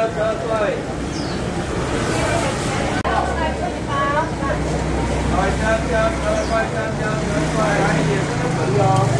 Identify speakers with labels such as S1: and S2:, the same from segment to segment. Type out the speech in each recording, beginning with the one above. S1: Rồi, chào, chào, chào, chào, chào, chào, chào, chào, chào, chào, chào, chào, chào, chào, chào, chào,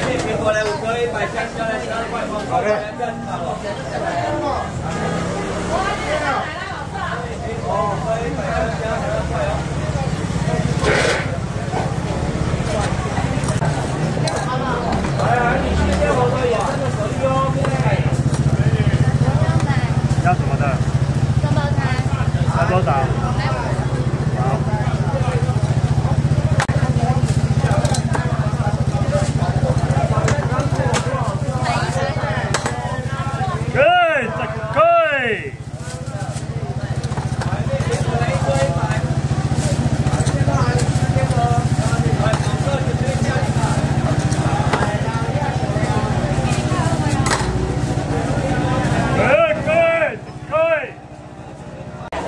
S1: 苹果来五个，一百香蕉来当外包装，来变法咯。我买来好吃。哦，我买香蕉。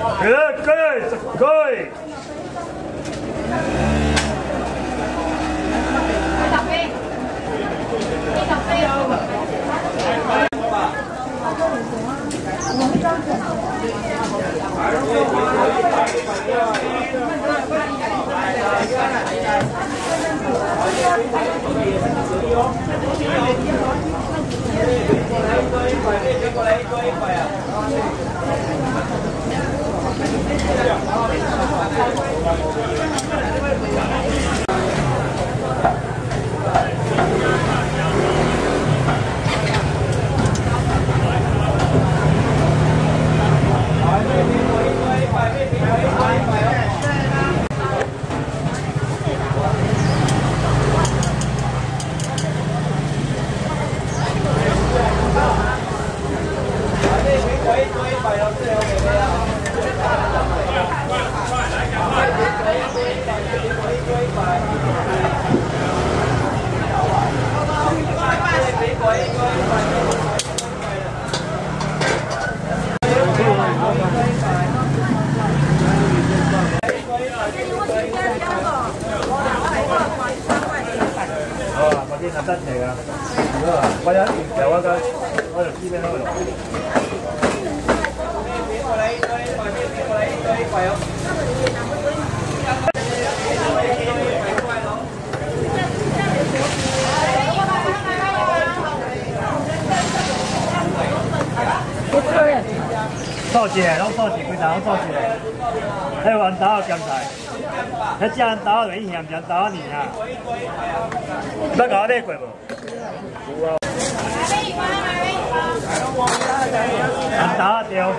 S1: Good, good, good. Thank you. 啊，嗰啲係真嚟㗎。如果我有一條有一個，我條絲咩都用。多謝，多謝佢就多謝你，你運打我咁大。他讲打到危险，不讲打到你啊！打高的贵不？打得到。